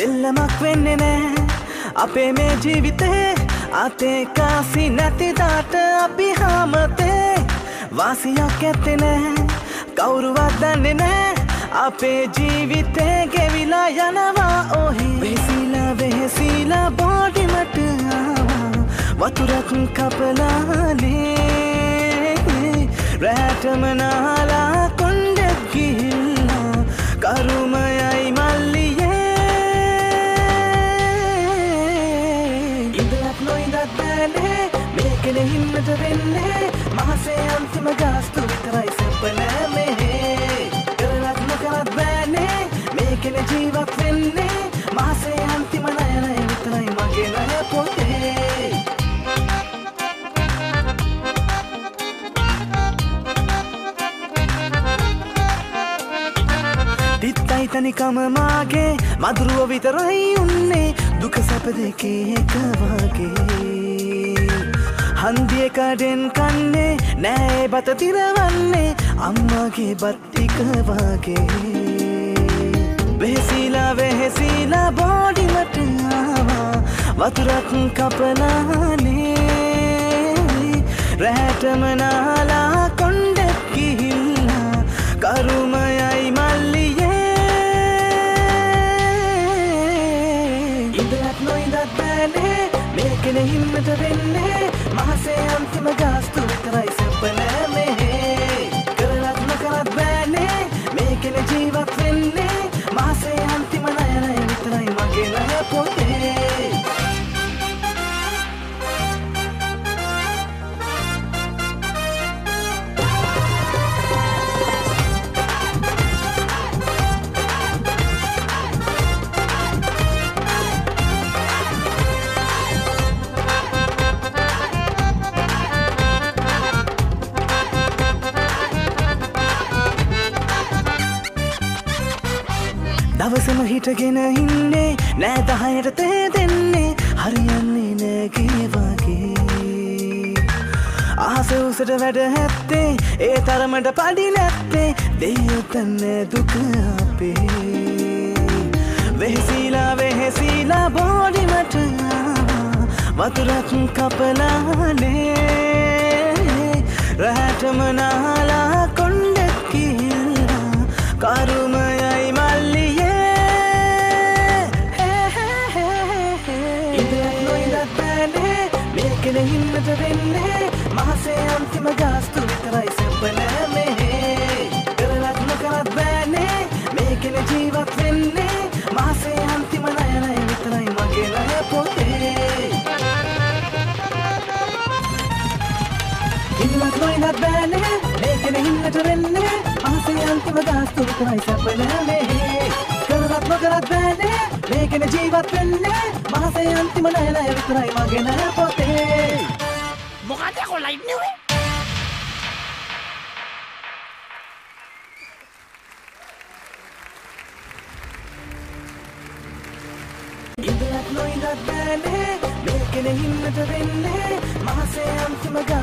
සෙල්ලමක් වෙන්නේ නෑ. අපේ මේ ජීවිතේ අතේ කාසි නැතිදාට අපි හාමතේ. වාසියක් ඇත්තෙ නෑ. කවුරුවත් දන්නේ නෑ. අපේ ජීවිතේ ගෙවිලා යනවා ඔහි. වෙසිලා වෙහෙසිලා බෝඩිමට ආවා. වතුරක් කපලානේ. රෑටම නාලා කොන්ඩෙක් ගිහිල්ලා මේකෙන හින්නට වෙන්නේ. මහසේ අන්තිම ගාස්තු විතරයි සැපනෑ මෙහේ කරලත් නොකරත් බෑනේ. මේකෙන ජීවත් වෙන්නේ. මහසේ අන්තිම නයනය විතරයි මගේ නය පොතේ තිත්තයි තනිකම මාගේ. මදුරුව විතරයි උන්නේ. දුක සැප දෙකේ එක වගේ. හන්දිය කඩෙන් කන්නේ නෑ බත තිරවන්නේ අම්මගේ බත්තික වගේ. වෙහෙසිලා වෙහෙසිලා බෝඩිමට ආවා. වතුරක් කපලානේ රැහැටම හින්නට වෙන්නේ මහසේ අන්තිම ගාස්තු විතරයි සැපනෑ මෙහේ කරලත් නොකරත් බෑනේ මේකෙන ජීවත් වෙන්නේ. මහසේ අන්තිම නයනය විතරයි මගේ නය පොතේ. දවසම හිටගෙන ඉන්නේ. නෑ දහයට තේ දෙන්නේ. හරියන්නේ නෑගේ වගේ. ආස උසට වැඩ හැත්තේ. ඒ තරමට පඩි නැත්තේ. දෙයොතන්න දුක අපේ. වෙහෙසිලා වෙහෙසිලා බෝඩිමට ආවා. වතුරක් කපලානේ මේකෙන හින්නට වෙන්නේ මහසේ අන්තිම ගාස්තු විතරයි සැපනෑ මෙහේ කරලත් නොකරත් බෑනේ මේකෙන ජීවත් වෙන්නේ මහසේ අන්තිම නයනය විතරයි මගේ නය පොතේ ඉන්නත් නොයිනත් බෑනේ මේකෙන හින්නට වෙන්නේ ආසේ අන්තිම ගාස්තු විතරයි සැපනෑ මෙහේ කරලත් නොකරත් බෑනේ මේකෙන ජීවත් වෙන්නේ. මාසේ අන්තිම නයනය විතරයි මගේ නය පොතේ. මොකද කොල්ලා ඉන්නවේ ඉඳලත් නොයිනත් බෑනේ. මේකෙන හින්නට වෙන්නේ. මහසේ අන්තිම ගාස්තු